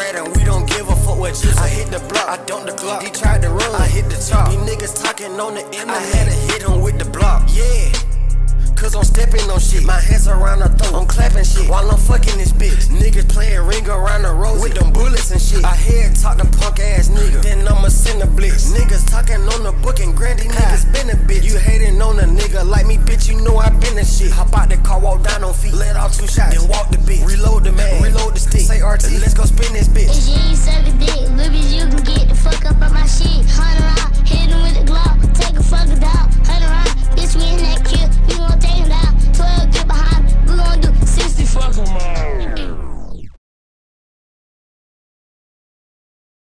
ratting. We don't give a fuck what you say. I hit the block, I don't the clock. He tried to run, I hit the top. These niggas talking on the internet. I had to hit him with the block. Yeah. Cause I'm stepping on shit. My hands around her throat. I'm clapping shit while I'm fucking this bitch. Niggas playing ring around the road with them bullets and shit. I head talk the punk ass nigga. Then I'ma send a blitz. Niggas talking on the book and grandy niggas been a bitch. You hating on a nigga like me, bitch. You know I been a shit. Hop out the car, walk down on feet. Let off two shots, then walk the bitch. Reload the go spin this bitch.